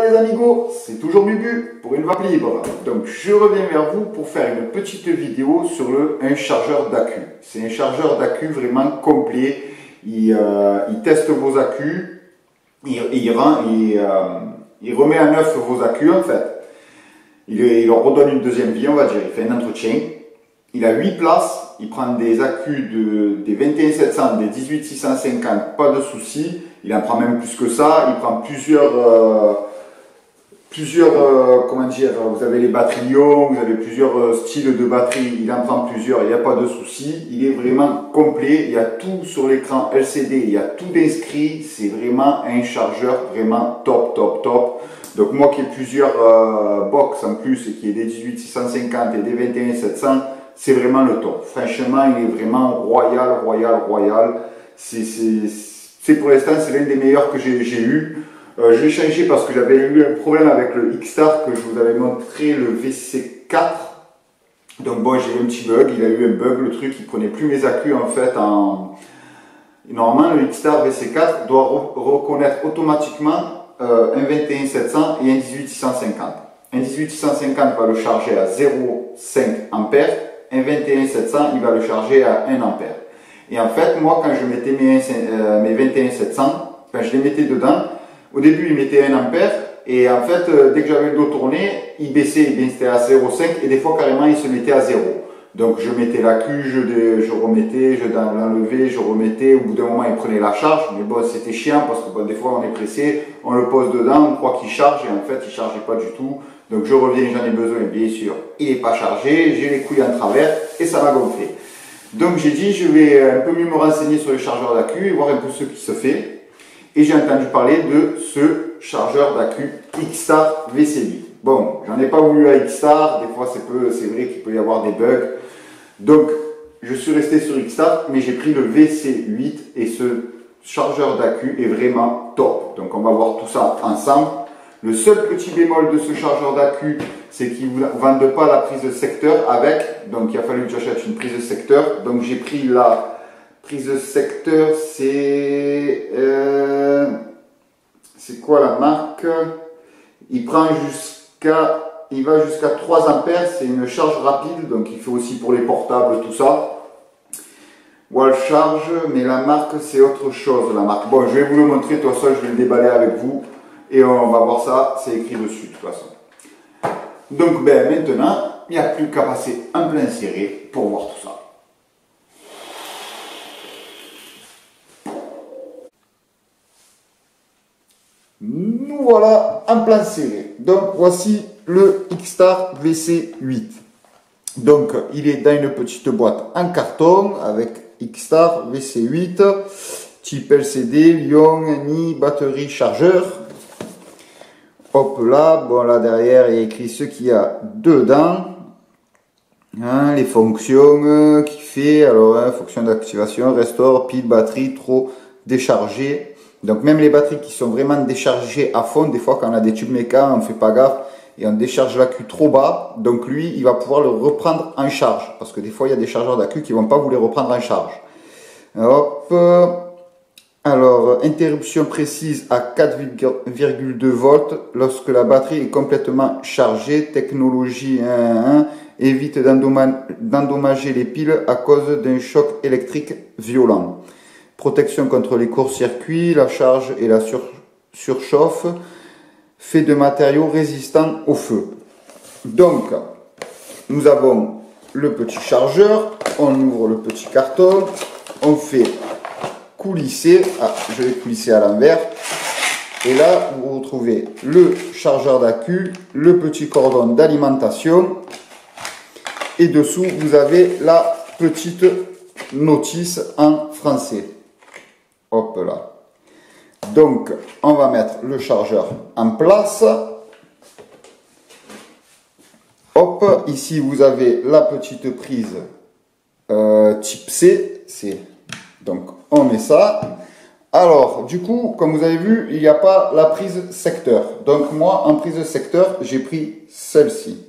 les amigos, c'est toujours Bubu pour une vape libre. Donc je reviens vers vous pour faire une petite vidéo sur le, un chargeur d'accu. C'est un chargeur d'accu vraiment complet. Il, euh, teste vos accus, il, il, rend, euh, il, remet à neuf vos accus en fait. Il, leur redonne une deuxième vie, on va dire. Il fait un entretien. Il a 8 places. Il prend des accus de, des 21700, des 18650, pas de soucis. Il en prend même plus que ça. Il prend plusieurs, euh, plusieurs, euh, comment dire, vous avez les batteries Lyon, vous avez plusieurs euh, styles de batteries. Il en prend plusieurs. Il n'y a pas de souci. Il est vraiment complet. Il y a tout sur l'écran LCD. Il y a tout d'inscrit. C'est vraiment un chargeur vraiment top, top, top. Donc moi qui ai plusieurs box en plus et qui ai des 18650 et des 21700, c'est vraiment le top. Franchement, il est vraiment royal, royal, royal. C'est pour l'instant, c'est l'un des meilleurs que j'ai eu. Euh, je l'ai changé parce que j'avais eu un problème avec le X-Star que je vous avais montré, le VC4. Donc bon, j'ai eu un petit bug, il a eu un bug, le truc, il prenait plus mes accus en fait en... Normalement, le X-Star VC4 doit reconnaître automatiquement euh, un 21700 et un 18650. Un 18650 va le charger à 0,5 A, un 21700 il va le charger à 1 A. Et en fait, moi, quand je mettais mes, euh, mes 21700, quand je les mettais dedans, au début, il mettait 1 ampère, et en fait, euh, dès que j'avais le dos tourné, il baissait, il c'était à 0,5, et des fois, carrément, il se mettait à 0. Donc, je mettais la queue, je, remettais, je l'enlevais, je remettais, au bout d'un moment, il prenait la charge, mais bon, c'était chiant, parce que bon, des fois, on est pressé, on le pose dedans, on croit qu'il charge, et en fait, il chargeait pas du tout. Donc, je reviens, j'en ai besoin, bien sûr, il n'est pas chargé, j'ai les couilles en travers, et ça va gonfler. Donc j'ai dit, je vais un peu mieux me renseigner sur les chargeurs d'accu et voir un peu ce qui se fait. Et j'ai entendu parler de ce chargeur d'accu Xstar VC8. Bon, j'en ai pas voulu à Xstar, des fois c'est vrai qu'il peut y avoir des bugs. Donc je suis resté sur Xstar, mais j'ai pris le VC8 et ce chargeur d'accu est vraiment top. Donc on va voir tout ça ensemble. Le seul petit bémol de ce chargeur d'accu, c'est qu'ils ne vendent pas la prise de secteur avec. Donc il a fallu que j'achète une prise de secteur. Donc j'ai pris la prise de secteur, c'est... Euh, c'est quoi la marque? Il prend jusqu'à... Il va jusqu'à 3 ampères, c'est une charge rapide, donc il fait aussi pour les portables, tout ça. Wall charge, mais la marque c'est autre chose, la marque. Bon, je vais vous le montrer, de toute façon je vais le déballer avec vous. Et on va voir ça, c'est écrit dessus de toute façon. Donc ben, maintenant, il n'y a plus qu'à passer un plein serré pour voir tout ça. Voilà en plein serré. Donc voici le Xstar VC8. Donc il est dans une petite boîte en carton avec Xstar VC8, type LCD, Lyon, ni batterie chargeur. Hop là, bon là derrière il y écrit ce qu'il y a dedans. Hein, les fonctions euh, qui fait, alors hein, fonction d'activation, restore, pile, batterie, trop déchargé. Donc même les batteries qui sont vraiment déchargées à fond, des fois quand on a des tubes méca, on fait pas gaffe et on décharge l'accu trop bas, donc lui il va pouvoir le reprendre en charge. Parce que des fois il y a des chargeurs d'accu qui vont pas vous les reprendre en charge. Hop, alors, interruption précise à 4,2 volts lorsque la batterie est complètement chargée. Technologie 1.1 évite d'endommager les piles à cause d'un choc électrique violent. Protection contre les courts-circuits, la charge et la surchauffe. Fait de matériaux résistants au feu. Donc, nous avons le petit chargeur. On ouvre le petit carton. On fait coulisser. Ah, je vais coulisser à l'envers. Et là, vous retrouvez le chargeur d'accu, le petit cordon d'alimentation. Et dessous, vous avez la petite notice en français. Hop là. Donc, on va mettre le chargeur en place. Hop, ici vous avez la petite prise euh, type C. C'est donc on met ça. Alors, du coup, comme vous avez vu, il n'y a pas la prise secteur. Donc moi, en prise secteur, j'ai pris celle-ci.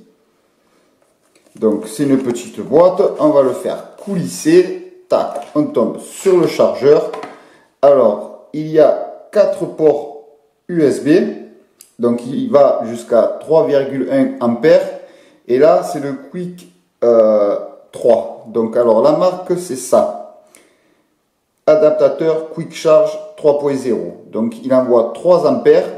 Donc c'est une petite boîte, on va le faire coulisser. Tac, on tombe sur le chargeur. Alors, il y a quatre ports USB. Donc il va jusqu'à 3,1 ampères. Et là, c'est le Quick 3. Euh, Donc alors la marque, c'est ça. Adaptateur Quick Charge 3.0. Donc il envoie 3 ampères.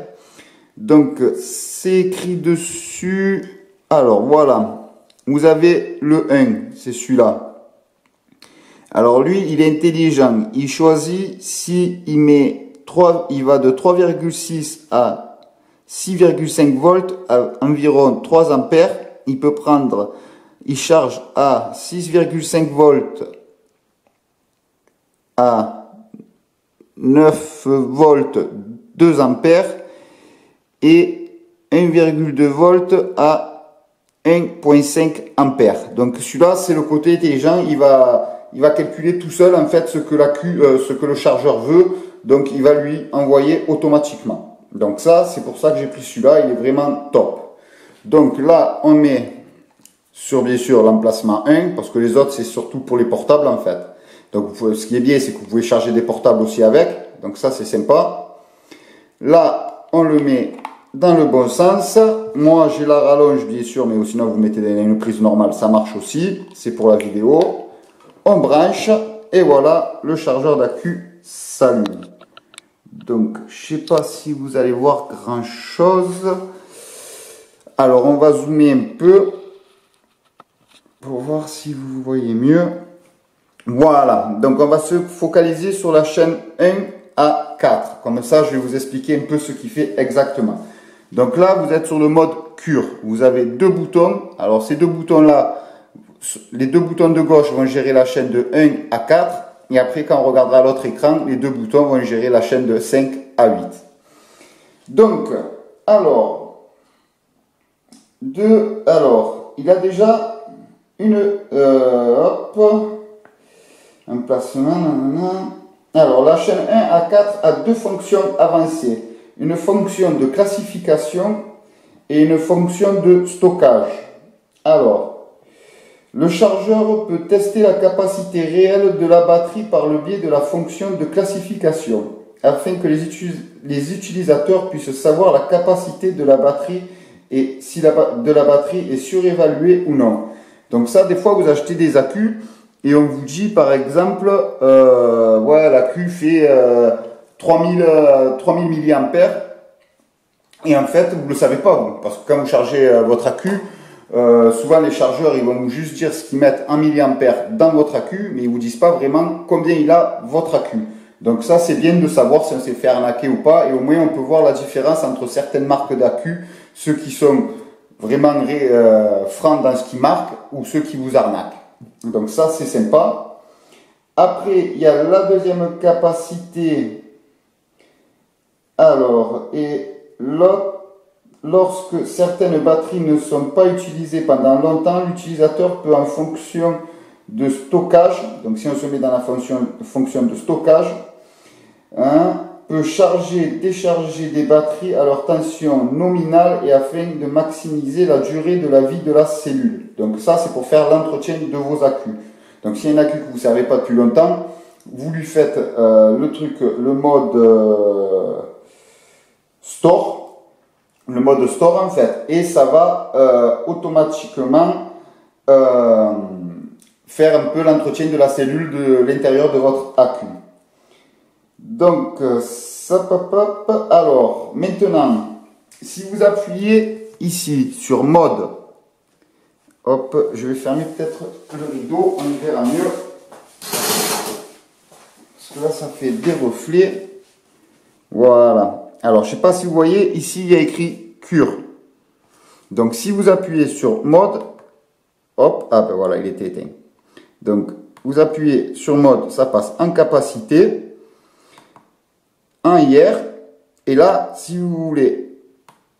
Donc c'est écrit dessus. Alors voilà. Vous avez le 1, c'est celui-là. Alors lui, il est intelligent. Il choisit si il met 3, il va de 3,6 à 6,5 volts à environ 3 ampères. Il peut prendre, il charge à 6,5 volts à 9 volts 2 ampères et 1,2 volts à 1,5 ampères. Donc celui-là, c'est le côté intelligent. Il va il va calculer tout seul en fait ce que, la euh, ce que le chargeur veut, donc il va lui envoyer automatiquement. Donc ça, c'est pour ça que j'ai pris celui-là, il est vraiment top. Donc là, on met sur bien sûr l'emplacement 1, parce que les autres c'est surtout pour les portables en fait. Donc ce qui est bien, c'est que vous pouvez charger des portables aussi avec, donc ça c'est sympa. Là, on le met dans le bon sens. Moi, j'ai la rallonge bien sûr, mais sinon vous mettez une prise normale, ça marche aussi. C'est pour la vidéo on branche et voilà, le chargeur d'accu s'allume. Donc, je sais pas si vous allez voir grand chose. Alors, on va zoomer un peu pour voir si vous voyez mieux. Voilà, donc on va se focaliser sur la chaîne 1 à 4. Comme ça, je vais vous expliquer un peu ce qu'il fait exactement. Donc là, vous êtes sur le mode cure. Vous avez deux boutons. Alors, ces deux boutons-là, les deux boutons de gauche vont gérer la chaîne de 1 à 4. Et après, quand on regardera l'autre écran, les deux boutons vont gérer la chaîne de 5 à 8. Donc, alors, de, alors, il a déjà une, euh, hop, un placement, Alors, la chaîne 1 à 4 a deux fonctions avancées. Une fonction de classification et une fonction de stockage. Alors, le chargeur peut tester la capacité réelle de la batterie par le biais de la fonction de classification, afin que les, utilisateurs puissent savoir la capacité de la batterie et si la, de la batterie est surévaluée ou non. Donc ça, des fois, vous achetez des accus et on vous dit, par exemple, euh, ouais, l'accu fait 3000, 3000 mAh et en fait, vous ne le savez pas, parce que quand vous chargez euh, votre accu, euh, souvent, les chargeurs, ils vont vous juste dire ce qu'ils mettent en milliampères dans votre accu, mais ils vous disent pas vraiment combien il a votre accu. Donc ça, c'est bien de savoir si on s'est fait arnaquer ou pas, et au moins on peut voir la différence entre certaines marques d'accu, ceux qui sont vraiment euh, francs dans ce qu'ils marquent, ou ceux qui vous arnaquent. Donc ça, c'est sympa. Après, il y a la deuxième capacité. Alors, et l'autre Lorsque certaines batteries ne sont pas utilisées pendant longtemps, l'utilisateur peut en fonction de stockage, donc si on se met dans la fonction, de stockage, hein, peut charger, décharger des batteries à leur tension nominale et afin de maximiser la durée de la vie de la cellule. Donc ça, c'est pour faire l'entretien de vos accus. Donc si un accu que vous ne savez pas depuis longtemps, vous lui faites euh, le truc, le mode euh, store, le mode store en fait et ça va euh, automatiquement euh, faire un peu l'entretien de la cellule de l'intérieur de votre accu. Donc euh, ça pop, pop. alors maintenant si vous appuyez ici sur mode hop je vais fermer peut-être le rideau on verra mieux parce que là ça fait des reflets voilà alors, je ne sais pas si vous voyez, ici, il y a écrit cure. Donc, si vous appuyez sur mode, hop, ah ben voilà, il était éteint. Donc, vous appuyez sur mode, ça passe en capacité, en hier, et là, si vous voulez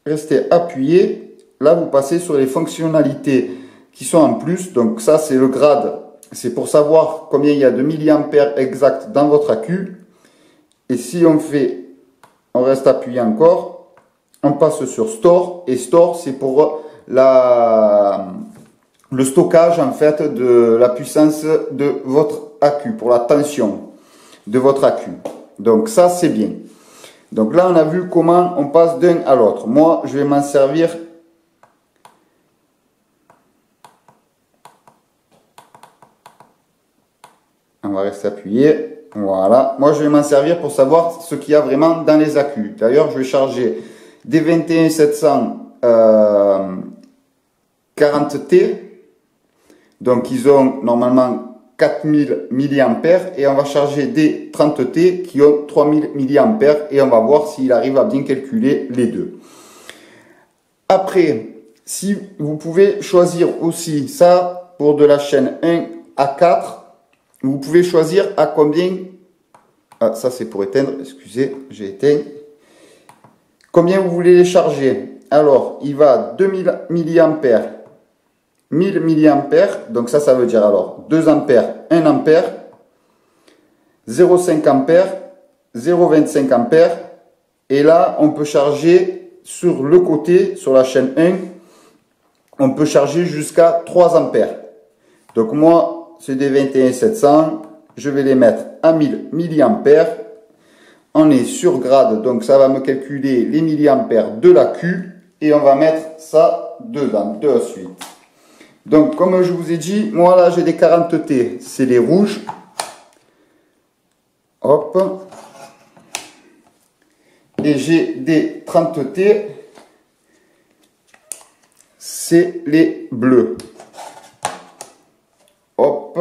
rester appuyé, là, vous passez sur les fonctionnalités qui sont en plus. Donc, ça, c'est le grade. C'est pour savoir combien il y a de milliampères exact dans votre accu. Et si on fait on reste appuyé encore, on passe sur Store, et Store c'est pour la, le stockage en fait de la puissance de votre accu, pour la tension de votre accu. Donc ça c'est bien. Donc là, on a vu comment on passe d'un à l'autre. Moi, je vais m'en servir On va rester appuyé. Voilà. Moi, je vais m'en servir pour savoir ce qu'il y a vraiment dans les accus. D'ailleurs, je vais charger des 21700 euh, 40T. Donc, ils ont normalement 4000 mAh et on va charger des 30T qui ont 3000 mAh et on va voir s'il arrive à bien calculer les deux. Après, si vous pouvez choisir aussi ça pour de la chaîne 1 à 4, vous pouvez choisir à combien, ah, ça c'est pour éteindre, excusez, j'ai éteint, combien vous voulez les charger? Alors, il va 2000 mA, 1000 mA, donc ça, ça veut dire alors 2 ampères, 1 ampère, 0,5 ampères, 0,25 ampères, et là, on peut charger sur le côté, sur la chaîne 1, on peut charger jusqu'à 3 ampères. Donc moi, c'est des 21700. Je vais les mettre à 1000 mA. On est sur grade, donc ça va me calculer les milliampères de la Q. Et on va mettre ça dedans, de suite. Donc, comme je vous ai dit, moi là j'ai des 40T, c'est les rouges. Hop. Et j'ai des 30T, c'est les bleus. Hop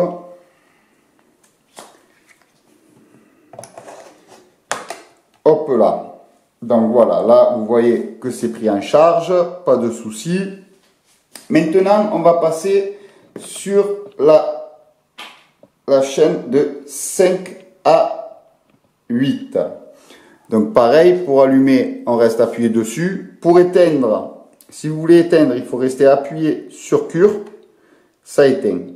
là. Donc voilà, là vous voyez que c'est pris en charge, pas de souci. Maintenant, on va passer sur la, la chaîne de 5 à 8. Donc pareil, pour allumer, on reste appuyé dessus. Pour éteindre, si vous voulez éteindre, il faut rester appuyé sur cure. Ça éteint.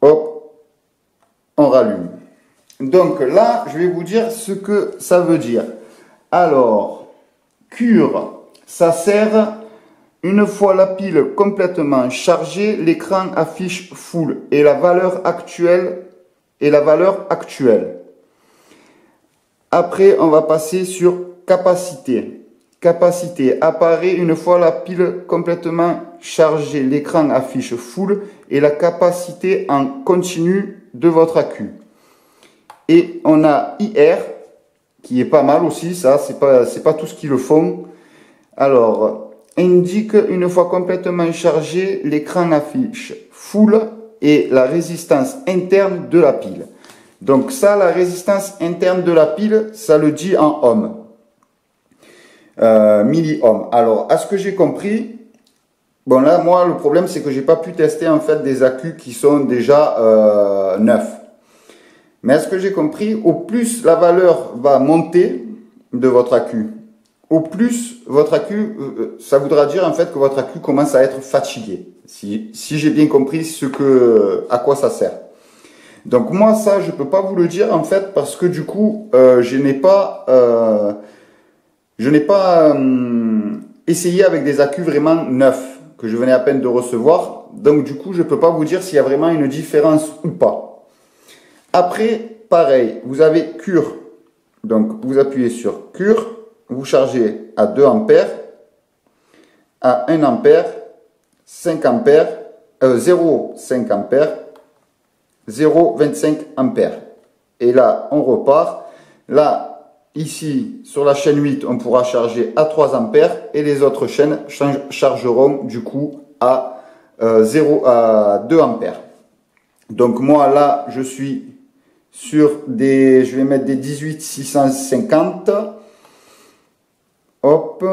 Hop, on rallume. Donc là, je vais vous dire ce que ça veut dire. Alors, cure, ça sert une fois la pile complètement chargée, l'écran affiche full et la valeur actuelle et la valeur actuelle. Après, on va passer sur capacité. Capacité apparaît une fois la pile complètement chargée, l'écran affiche full et la capacité en continu de votre accu. Et on a IR, qui est pas mal aussi, ça, c'est pas, c'est pas tout ce qu'ils le font. Alors, indique une fois complètement chargé, l'écran affiche full et la résistance interne de la pile. Donc ça, la résistance interne de la pile, ça le dit en ohm. Euh, milli-ohm. Alors, à ce que j'ai compris, bon là, moi, le problème, c'est que j'ai pas pu tester en fait des accus qui sont déjà euh, neufs. Mais à ce que j'ai compris, au plus la valeur va monter de votre accu, au plus votre accu, euh, euh, ça voudra dire en fait que votre accu commence à être fatigué. Si, si j'ai bien compris ce que, à quoi ça sert. Donc moi ça je peux pas vous le dire en fait parce que du coup je n'ai pas je n'ai pas essayé avec des accus vraiment neufs que je venais à peine de recevoir donc du coup je peux pas vous dire s'il y a vraiment une différence ou pas. Après, pareil, vous avez cure. Donc, vous appuyez sur cure, vous chargez à 2 ampères, à 1 ampère, 5 ampères, euh, 0,5 ampères, 0,25 ampères. Et là, on repart. Là, ici, sur la chaîne 8, on pourra charger à 3 ampères et les autres chaînes chargeront du coup à, 0, euh, à 2 ampères. Donc moi, là, je suis sur des, je vais mettre des 18650. Hop,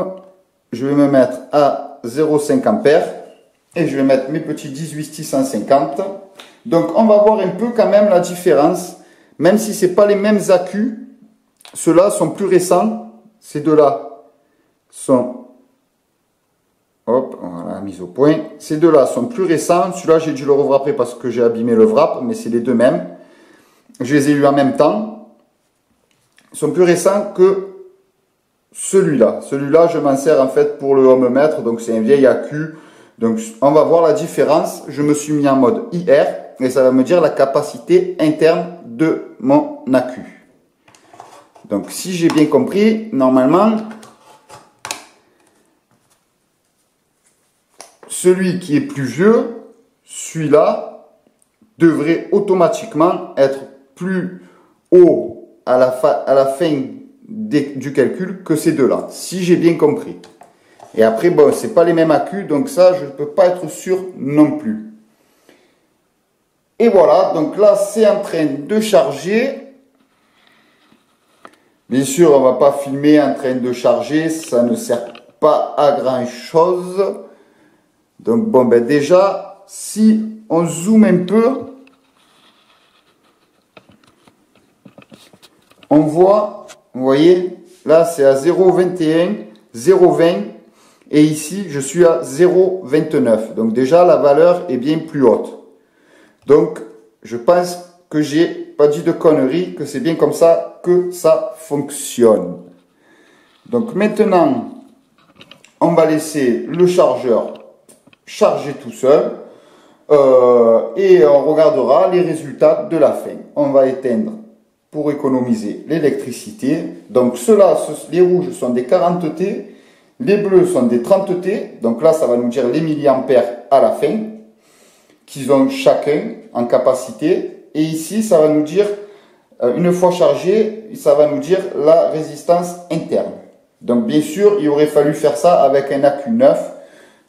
je vais me mettre à 0,5 ampères et je vais mettre mes petits 18650. Donc on va voir un peu quand même la différence, même si c'est pas les mêmes accus. Ceux-là sont plus récents. Ces deux-là sont Hop, voilà, mise au point. Ces deux-là sont plus récents. Celui-là, j'ai dû le revraper parce que j'ai abîmé le wrap, mais c'est les deux mêmes je les ai eus en même temps, sont plus récents que celui-là. Celui-là, je m'en sers en fait pour le home donc c'est un vieil accu. Donc on va voir la différence. Je me suis mis en mode IR et ça va me dire la capacité interne de mon accu. Donc si j'ai bien compris, normalement, celui qui est plus vieux, celui-là, devrait automatiquement être plus haut à la, fin du calcul que ces deux-là, si j'ai bien compris. Et après, bon, c'est pas les mêmes accus, donc ça, je ne peux pas être sûr non plus. Et voilà, donc là, c'est en train de charger. Bien sûr, on va pas filmer en train de charger, ça ne sert pas à grand chose. Donc bon, ben déjà, si on zoome un peu, on voit, vous voyez, là c'est à 0,21, 0,20 et ici je suis à 0,29. Donc déjà la valeur est bien plus haute. Donc je pense que j'ai pas dit de conneries, que c'est bien comme ça que ça fonctionne. Donc maintenant, on va laisser le chargeur charger tout seul euh, et on regardera les résultats de la fin. On va éteindre pour économiser l'électricité. Donc ceux-là, les rouges sont des 40 T, les bleus sont des 30 T. Donc là, ça va nous dire les milliampères à la fin qu'ils ont chacun en capacité. Et ici, ça va nous dire, euh, une fois chargé, ça va nous dire la résistance interne. Donc bien sûr, il aurait fallu faire ça avec un accu neuf.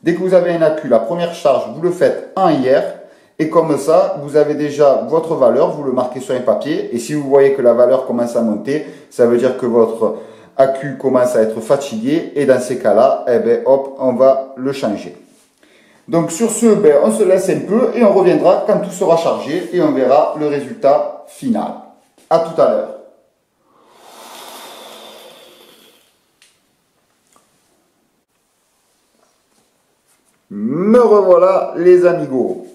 Dès que vous avez un accu, la première charge, vous le faites en hier. Et comme ça, vous avez déjà votre valeur, vous le marquez sur un papier. Et si vous voyez que la valeur commence à monter, ça veut dire que votre accu commence à être fatigué. Et dans ces cas-là, eh ben, hop, on va le changer. Donc sur ce, ben, on se laisse un peu et on reviendra quand tout sera chargé et on verra le résultat final. À tout à l'heure. Me revoilà les amigos.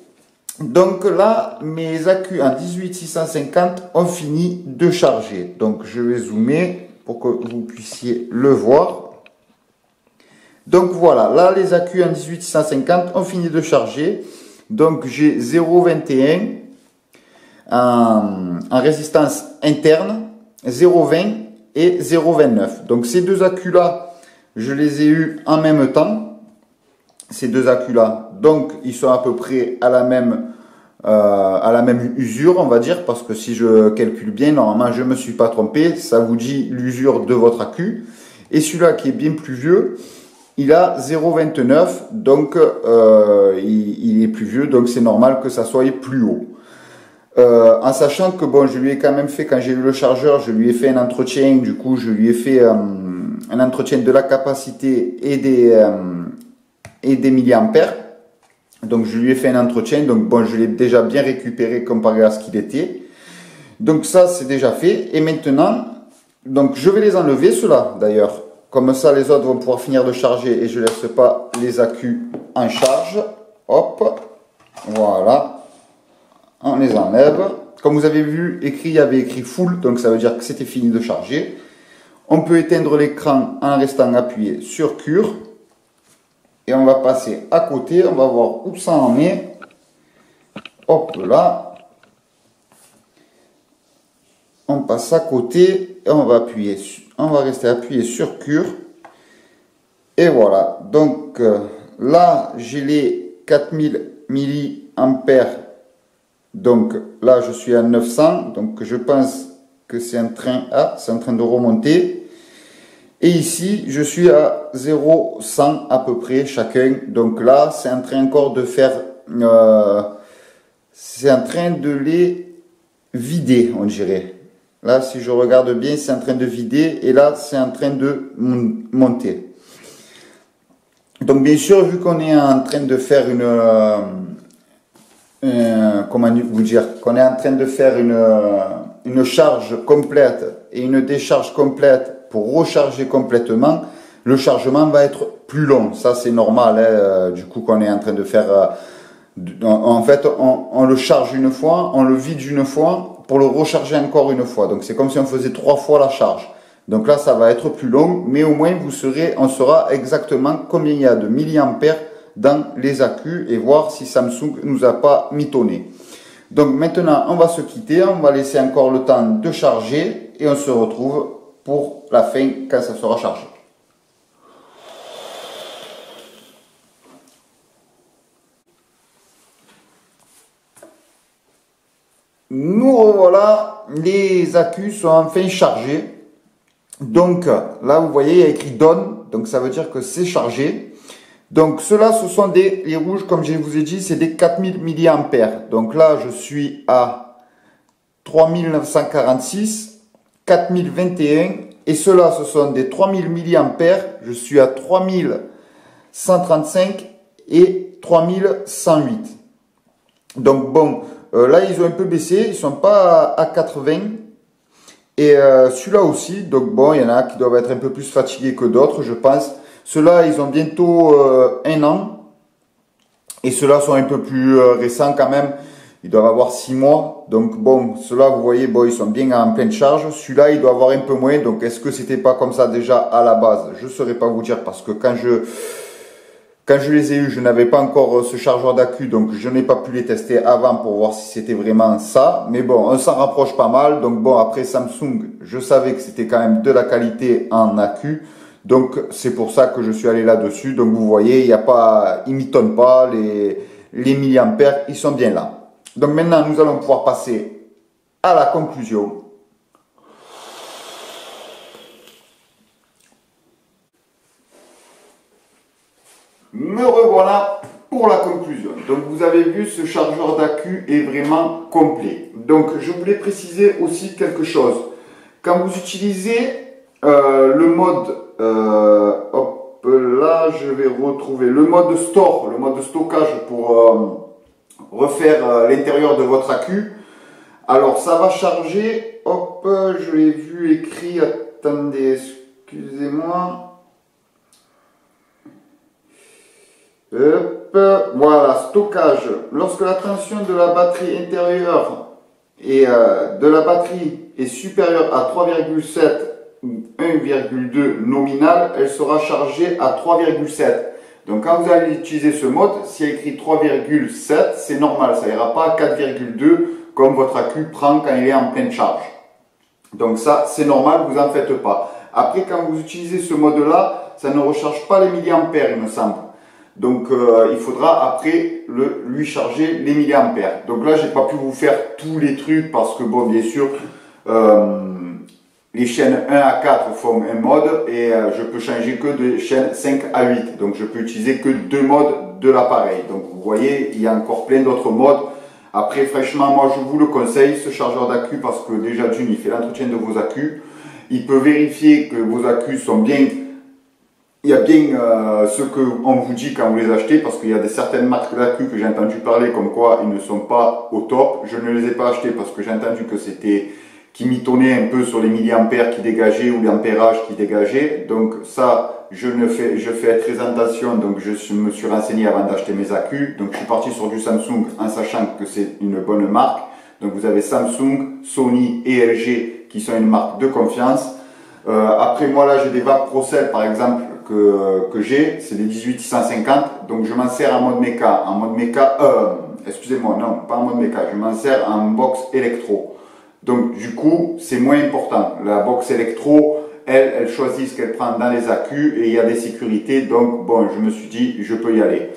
Donc là, mes accus en 18650 ont fini de charger. Donc je vais zoomer pour que vous puissiez le voir. Donc voilà, là les accus en 18650 ont fini de charger. Donc j'ai 0,21 en, résistance interne, 0,20 et 0,29. Donc ces deux accus là, je les ai eus en même temps ces deux accus-là. Donc, ils sont à peu près à la même euh, à la même usure, on va dire, parce que si je calcule bien, normalement, je me suis pas trompé. Ça vous dit l'usure de votre accu. Et celui-là qui est bien plus vieux, il a 0,29, donc euh, il, est plus vieux, donc c'est normal que ça soit plus haut. Euh, en sachant que bon, je lui ai quand même fait quand j'ai eu le chargeur, je lui ai fait un entretien. Du coup, je lui ai fait un entretien de la capacité et des et des milliampères. Donc je lui ai fait un entretien, donc bon, je l'ai déjà bien récupéré comparé à ce qu'il était. Donc ça, c'est déjà fait. Et maintenant, donc je vais les enlever, ceux-là d'ailleurs. Comme ça, les autres vont pouvoir finir de charger et je ne laisse pas les accus en charge. Hop, voilà. On les enlève. Comme vous avez vu, écrit, il y avait écrit full, donc ça veut dire que c'était fini de charger. On peut éteindre l'écran en restant appuyé sur cure. Et on va passer à côté, on va voir où ça en est. Hop là. On passe à côté et on va appuyer, on va rester appuyé sur cure. Et voilà. Donc euh, là, j'ai les 4000 milliampères. Donc là, je suis à 900. Donc je pense que c'est en train, ah, c'est en train de remonter. Et ici, je suis à 0,100 à peu près chacun. Donc là, c'est en train encore de faire... Euh, c'est en train de les vider, on dirait. Là, si je regarde bien, c'est en train de vider. Et là, c'est en train de monter. Donc bien sûr, vu qu'on est en train de faire une... Euh, comment vous dire Qu'on est en train de faire une, une charge complète et une décharge complète pour recharger complètement, le chargement va être plus long. Ça, c'est normal, hein, euh, du coup, qu'on est en train de faire... Euh, en fait, on, le charge une fois, on le vide une fois, pour le recharger encore une fois. Donc, c'est comme si on faisait trois fois la charge. Donc là, ça va être plus long, mais au moins, vous serez, on saura exactement combien il y a de milliampères dans les accus et voir si Samsung nous a pas mitonné. Donc maintenant, on va se quitter, on va laisser encore le temps de charger et on se retrouve pour la fin quand ça sera chargé. Nous revoilà, les accus sont enfin chargés. Donc là, vous voyez, il y a écrit donne, donc ça veut dire que c'est chargé. Donc ceux-là, ce sont des, les rouges, comme je vous ai dit, c'est des 4000 mAh. Donc là, je suis à 3946, 4021, et ceux-là, ce sont des 3000 mAh, je suis à 3135 et 3108. Donc bon, euh, là, ils ont un peu baissé, ils sont pas à 80. Et euh, celui-là aussi, donc bon, il y en a qui doivent être un peu plus fatigués que d'autres, je pense. Ceux-là, ils ont bientôt euh, un an. Et ceux-là sont un peu plus récents quand même. Ils doivent avoir 6 mois. Donc bon, ceux-là, vous voyez, bon, ils sont bien en pleine charge. Celui-là, il doit avoir un peu moins. Donc est-ce que c'était pas comme ça déjà à la base? Je ne saurais pas vous dire parce que quand je quand je les ai eus, je n'avais pas encore euh, ce chargeur d'accu, donc je n'ai pas pu les tester avant pour voir si c'était vraiment ça. Mais bon, on s'en rapproche pas mal. Donc bon, après Samsung, je savais que c'était quand même de la qualité en accu. Donc c'est pour ça que je suis allé là-dessus. Donc vous voyez, il n'y a pas, il m'étonne pas, les, les milliampères, ils sont bien là. Donc maintenant, nous allons pouvoir passer à la conclusion. Me revoilà pour la conclusion. Donc vous avez vu, ce chargeur d'accu est vraiment complet. Donc je voulais préciser aussi quelque chose. Quand vous utilisez euh, le mode, euh, hop là je vais retrouver le mode store, le mode stockage pour euh, refaire l'intérieur de votre accu. Alors ça va charger, hop, je l'ai vu écrit, attendez, excusez-moi. Voilà, stockage. Lorsque la tension de la batterie intérieure et euh, de la batterie est supérieure à 3,7 ou 1,2 nominal, elle sera chargée à 3,7. Donc quand vous allez utiliser ce mode, s'il y a écrit 3,7, c'est normal, ça ira pas à 4,2 comme votre accu prend quand il est en pleine charge. Donc ça, c'est normal, vous en faites pas. Après, quand vous utilisez ce mode-là, ça ne recharge pas les milliampères, il me semble. Donc euh, il faudra après le, lui charger les milliampères. Donc là, j'ai pas pu vous faire tous les trucs parce que bon, bien sûr, euh, les chaînes 1 à 4 forment un mode et euh, je peux changer que de chaînes 5 à 8. Donc je peux utiliser que deux modes de l'appareil. Donc vous voyez, il y a encore plein d'autres modes. Après, franchement, moi je vous le conseille, ce chargeur d'accu, parce que déjà d'une, il fait l'entretien de vos accus. Il peut vérifier que vos accus sont bien il y a bien euh, ce qu'on vous dit quand vous les achetez, parce qu'il y a des certaines marques d'accu que j'ai entendu parler comme quoi ils ne sont pas au top. Je ne les ai pas achetés parce que j'ai entendu que c'était qui mitonnait un peu sur les milliampères qui dégageaient ou l'ampérage qui dégageait. Donc ça, je ne fais, je fais très attention. Donc je me suis renseigné avant d'acheter mes accus. Donc je suis parti sur du Samsung en sachant que c'est une bonne marque. Donc vous avez Samsung, Sony et LG qui sont une marque de confiance. Euh, après moi là j'ai des VAP Procel par exemple que, que j'ai, c'est des 18650, donc je m'en sers en mode méca, en mode méca, euh, excusez-moi, non, pas en mode méca, je m'en sers en box électro. Donc du coup, c'est moins important. La box électro, elle, elle choisit ce qu'elle prend dans les accus et il y a des sécurités, donc bon, je me suis dit, je peux y aller.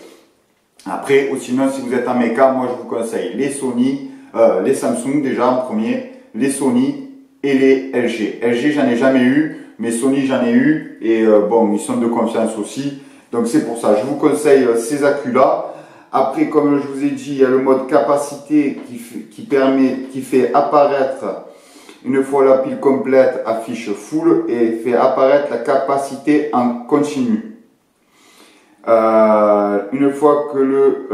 Après, ou sinon, si vous êtes en méca, moi je vous conseille les Sony, euh, les Samsung déjà en premier, les Sony et les LG. LG, j'en ai jamais eu mais Sony j'en ai eu et euh, bon ils sont de confiance aussi. Donc c'est pour ça. Je vous conseille euh, ces accus là après comme je vous ai dit il y a le mode capacité qui, qui permet qui fait apparaître une fois la pile complète affiche full et fait apparaître la capacité en continu. Euh, une fois que le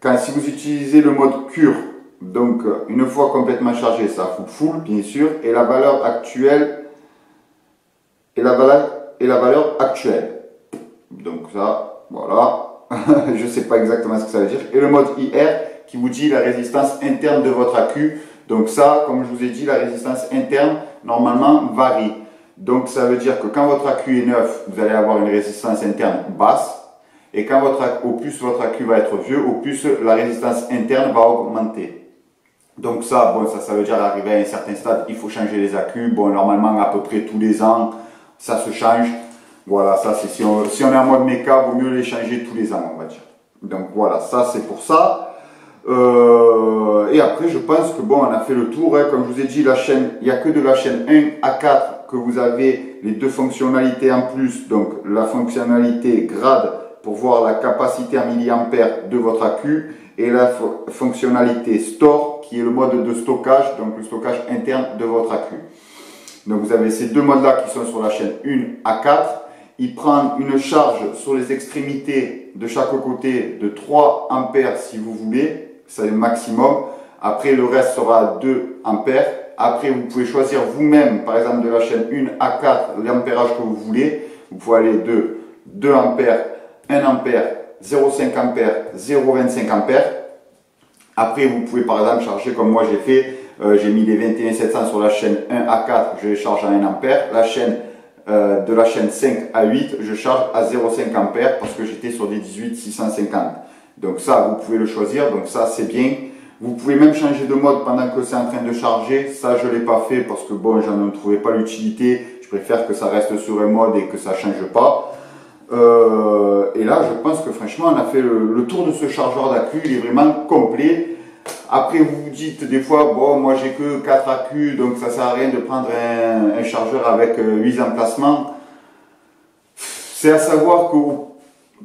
quand si vous utilisez le mode cure donc une fois complètement chargé ça fout full bien sûr et la valeur actuelle et la valeur, actuelle. Donc ça, voilà. je ne sais pas exactement ce que ça veut dire. Et le mode IR qui vous dit la résistance interne de votre accu. Donc ça, comme je vous ai dit, la résistance interne, normalement, varie. Donc ça veut dire que quand votre accu est neuf, vous allez avoir une résistance interne basse. Et quand votre, au plus votre accu va être vieux, au plus la résistance interne va augmenter. Donc ça, bon, ça, ça veut dire arriver à un certain stade, il faut changer les accus. Bon, normalement, à peu près tous les ans, ça se change. Voilà, ça c'est si on, si on est en mode méca, vaut mieux les changer tous les ans, on va dire. Donc voilà, ça c'est pour ça. Euh, et après, je pense que bon, on a fait le tour. Hein. Comme je vous ai dit, la chaîne, il n'y a que de la chaîne 1 à 4 que vous avez les deux fonctionnalités en plus. Donc la fonctionnalité grade pour voir la capacité en milliampères de votre accu et la fonctionnalité store qui est le mode de stockage, donc le stockage interne de votre accu. Donc vous avez ces deux modes-là qui sont sur la chaîne 1 à 4. Il prend une charge sur les extrémités de chaque côté de 3 ampères si vous voulez, c'est le maximum. Après le reste sera 2 ampères. Après vous pouvez choisir vous-même, par exemple de la chaîne 1 à 4, l'ampérage que vous voulez. Vous pouvez aller de 2 ampères, 1 ampère, 0,5 ampères, 0,25 ampères. Après, vous pouvez par exemple charger comme moi j'ai fait, euh, j'ai mis les 21700 sur la chaîne 1 à 4, je les charge à 1 ampère. La chaîne euh, de la chaîne 5 à 8, je charge à 0,5 ampère parce que j'étais sur des 18 650. Donc ça, vous pouvez le choisir, donc ça c'est bien. Vous pouvez même changer de mode pendant que c'est en train de charger. Ça, je ne l'ai pas fait parce que bon, j'en ai trouvé pas l'utilité. Je préfère que ça reste sur un mode et que ça change pas. Euh, et là, je pense que franchement, on a fait le, tour de ce chargeur d'accu. Il est vraiment complet. Après, vous vous dites des fois, bon, moi j'ai que 4 accus, donc ça sert à rien de prendre un, chargeur avec 8 euh, emplacements. C'est à savoir que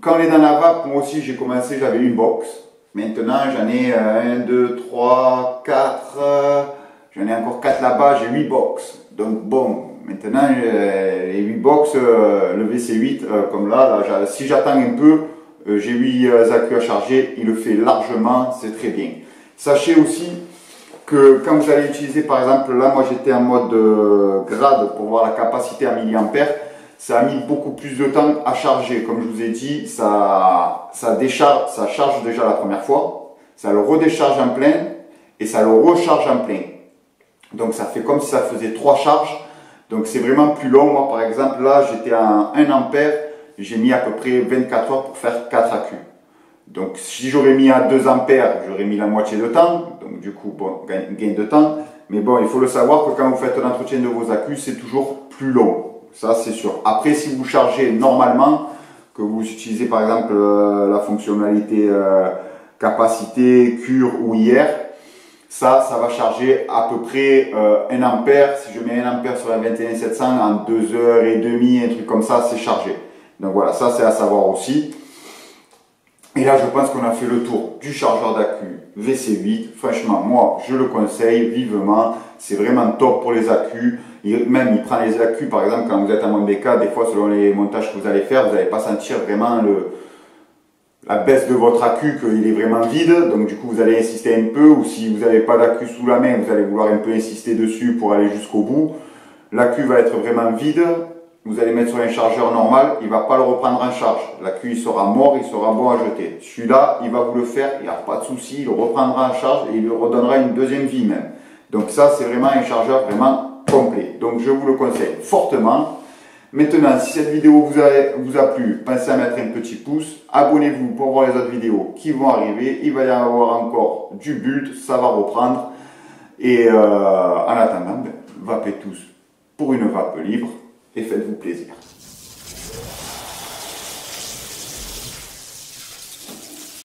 quand on est dans la vape, moi aussi j'ai commencé, j'avais une box. Maintenant, j'en ai 1, 2, 3, 4. J'en ai encore 4 là-bas, j'ai 8 box. Donc bon, Maintenant, euh, les 8 box, euh, le VC8, euh, comme là, si j'attends un peu, j'ai 8 accus à charger, il le fait largement, c'est très bien. Sachez aussi que quand vous allez utiliser, par exemple, là, moi j'étais en mode grade pour voir la capacité en milliampères, ça a mis beaucoup plus de temps à charger. Comme je vous ai dit, ça, ça décharge, ça charge déjà la première fois, ça le redécharge en plein et ça le recharge en plein. Donc ça fait comme si ça faisait trois charges donc c'est vraiment plus long. Moi par exemple là j'étais à 1 ampère, j'ai mis à peu près 24 heures pour faire 4 accus. Donc si j'aurais mis à 2 ampères, j'aurais mis la moitié de temps. Donc du coup, bon, gain de temps. Mais bon, il faut le savoir que quand vous faites l'entretien de vos accus, c'est toujours plus long. Ça c'est sûr. Après si vous chargez normalement, que vous utilisez par exemple euh, la fonctionnalité euh, capacité, cure ou IR, ça, ça va charger à peu près euh, 1 ampère. Si je mets 1 ampère sur la 21700, en 2 heures et demie, un truc comme ça, c'est chargé. Donc voilà, ça c'est à savoir aussi. Et là, je pense qu'on a fait le tour du chargeur d'accu VC8. Franchement, moi, je le conseille vivement. C'est vraiment top pour les accus. même, il prend les accus, par exemple, quand vous êtes mode BK, des fois, selon les montages que vous allez faire, vous n'allez pas sentir vraiment la baisse de votre accu qu'il est vraiment vide, donc du coup vous allez insister un peu, ou si vous n'avez pas d'accu sous la main, vous allez vouloir un peu insister dessus pour aller jusqu'au bout. L'accu va être vraiment vide, vous allez mettre sur un chargeur normal, il ne va pas le reprendre en charge. L'accu il sera mort, il sera bon à jeter. Celui-là, il va vous le faire, il n'y a pas de souci, il le reprendra en charge et il lui redonnera une deuxième vie même. Donc ça c'est vraiment un chargeur vraiment complet. Donc je vous le conseille fortement. Maintenant, si cette vidéo vous a, vous a plu, pensez à mettre un petit pouce. Abonnez-vous pour voir les autres vidéos qui vont arriver. Il va y avoir encore du but, ça va reprendre. Et euh, en attendant, ben, vapez tous pour une vape libre et faites-vous plaisir.